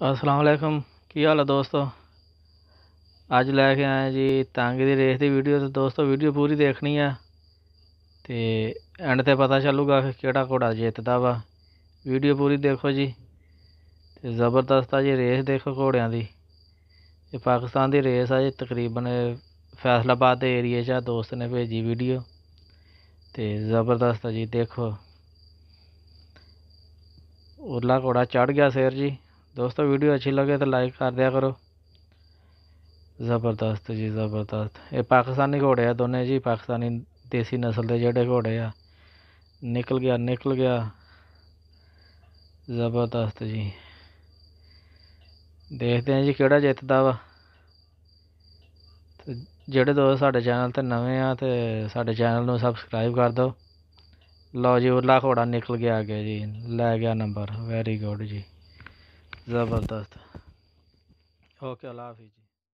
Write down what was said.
असलम की हाल है दोस्तों? अज लैके आए जी तंग की रेस की वीडियो। तो दोस्तों, वीडियो पूरी देखनी है। तो एंड से पता चलूगा कि घोड़ा जितता वा। वीडियो पूरी देखो जी। तो ज़बरदस्त आ जी रेस देखो घोड़िया की पाकिस्तान की रेस आ जी, तकरीबन फैसलाबाद एरिए दोस्त ने भेजी वीडियो। तो ज़बरदस्त है जी, देखो। उरला घोड़ा चढ़ गया सिर जी। दोस्तों वीडियो अच्छी लगे तो लाइक कर दिया करो ज़बरदस्त जी ज़बरदस्त ये पाकिस्तानी घोड़े आ दोनों जी पाकिस्तानी देसी नस्ल के जोड़े घोड़े आ निकल गया निकल गया ज़बरदस्त जी देखते हैं जी केड़ा जितदा वा ਤੇ ਜਿਹੜੇ ਦੋਸਤ ਸਾਡੇ ਚੈਨਲ ਤੇ ਨਵੇਂ ਆ ਤੇ ਸਾਡੇ ਚੈਨਲ ਨੂੰ ਸਬਸਕ੍ਰਾਈਬ ਕਰ ਦਿਓ ਲਓ ਜੀ ਉਰਲਾ ਘੋੜਾ ਨਿਕਲ ਗਿਆ ਅੱਗੇ ਜੀ ਲੈ ਗਿਆ ਨੰਬਰ ਵੈਰੀ ਗੁੱਡ ਜੀ ज़बरदस्त। ओके अल्लाह हाफिज़। जी